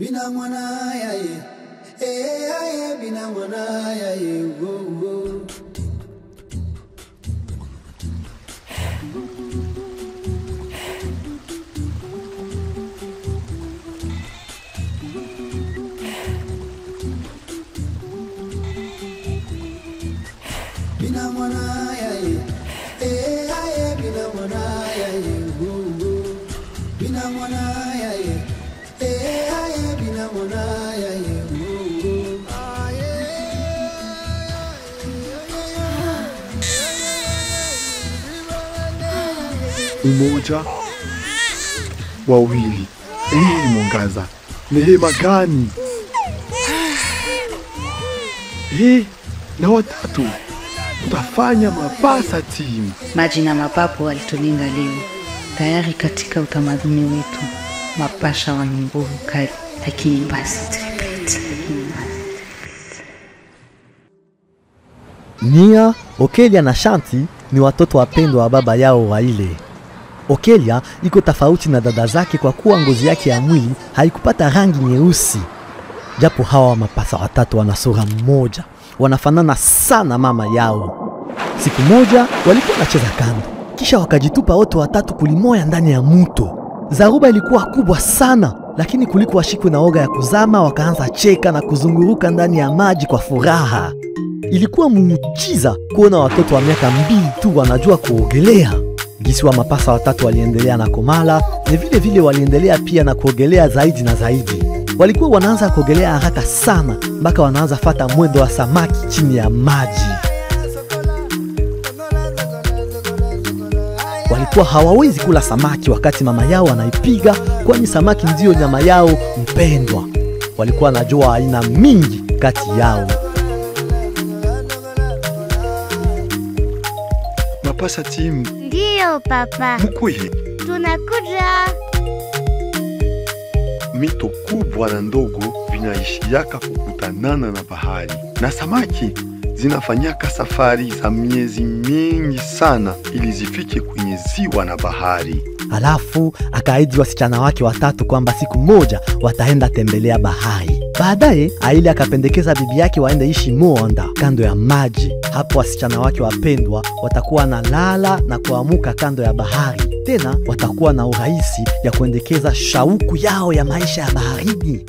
Bina mwana yaye, eh yaye, bina mwana yaye, wo wo. Umoja wawili. Hii ni mwangaza. Neema gani hii? Na watatu tutafanya mapasa timu. Maji na mapapo walitulinga leo, tayari katika utamaduni wetu. Mapasha wa nguvu kali, Nia, Okelia na Shanti ni watoto wapendwa wa baba yao Waile. Okelia iko tofauti na dada zake kwa kuwa ngozi yake ya mwili haikupata rangi nyeusi. Japo hawa mapasa watatu wana sura mmoja, wanafanana sana mama yao. Siku moja walikuwa wanacheza kando, kisha wakajitupa wote watatu kulimoya ndani ya muto. Zaruba ilikuwa kubwa sana, lakini kuliko washikwe na oga ya kuzama, wakaanza cheka na kuzunguruka ndani ya maji kwa furaha. Ilikuwa muujiza kuona watoto wa miaka mbili tu wanajua kuogelea. Gisi wa mapasa watatu waliendelea na komala, na vile vile waliendelea pia na kuogelea zaidi na zaidi. Walikuwa wanaanza kuogelea haraka sana mpaka wanaanza fata mwendo wa samaki chini ya maji. Walikuwa hawawezi kula samaki wakati mama yao anaipiga, kwani samaki ndiyo nyama yao mpendwa. Walikuwa wanajua aina mingi kati yao. Mapasa Team. Ndiyo papa, Mkwihi. tunakuja. mito kubwa na ndogo vinaishiaka kukutanana na bahari, na samaki zinafanyaka safari za miezi mingi sana ili zifike kwenye ziwa na bahari. Alafu akaahidi wasichana wake watatu kwamba siku moja wataenda tembelea bahari. Baadaye Aile akapendekeza bibi yake waende ishi Moanda kando ya maji. Hapo wasichana wake wapendwa watakuwa na lala na kuamuka kando ya bahari, tena watakuwa na urahisi ya kuendekeza shauku yao ya maisha ya baharini.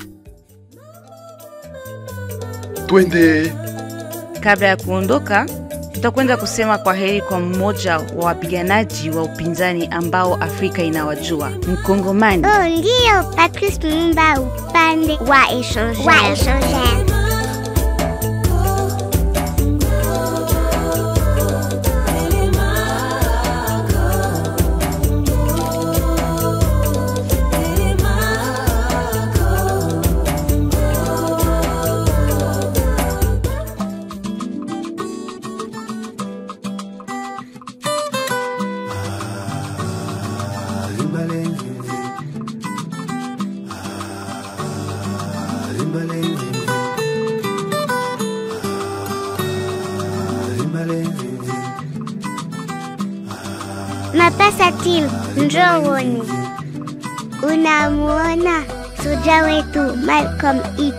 Twende Kabla ya kuondoka, tutakwenda kusema kwa heri kwa mmoja wa wapiganaji wa upinzani ambao Afrika inawajua, Mkongomani. Oh, ndio Patrice Lumumba upande wa échangeur. Mapasa team, njoo uone. Unamuona soja wetu Malcolm X.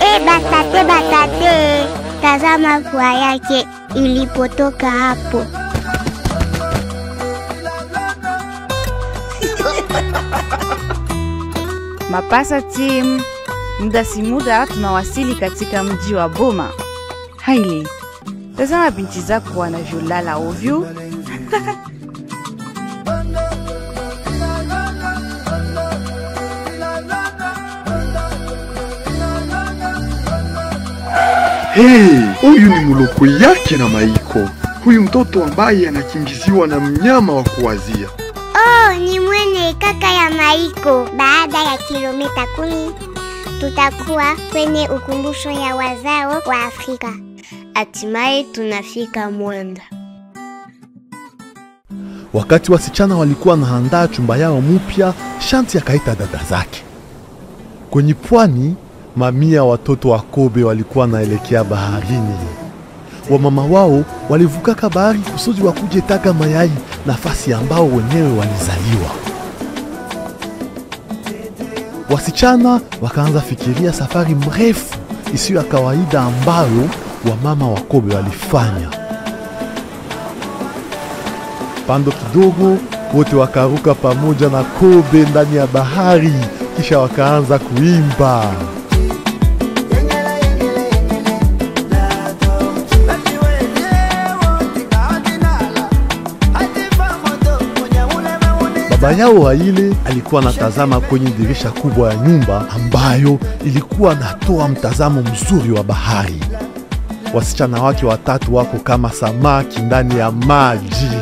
E batate, batate, tazama pua yake ilipotoka hapo. Mapasa team, muda si muda tunawasili katika mji wa Boma. Haile, tazama binti zako wanavyolala ovyo. Hey, huyu ni muloko yake na Maiko, huyu mtoto ambaye anakimbiziwa na mnyama wa kuwazia. Kaka ya Maiko. Baada ya kilomita kumi tutakuwa kwenye ukumbusho ya wazao wa Afrika. Hatimaye tunafika Mwanda. Wakati wasichana walikuwa wanaandaa chumba yao mupya, Shanti akaita dada zake. Kwenye pwani, mamia watoto wa Kobe walikuwa wanaelekea baharini. Wamama wao walivukaka bahari kusudi wakuje taga mayai nafasi ambao wenyewe walizaliwa. Wasichana wakaanza fikiria safari mrefu isiyo ya kawaida ambayo wamama wa Kobe walifanya. Pando kidogo, wote wakaruka pamoja na Kobe ndani ya bahari, kisha wakaanza kuimba. Baba yao Waile alikuwa anatazama kwenye dirisha kubwa ya nyumba ambayo ilikuwa natoa mtazamo mzuri wa bahari. Wasichana wake watatu wako kama samaki ndani ya maji.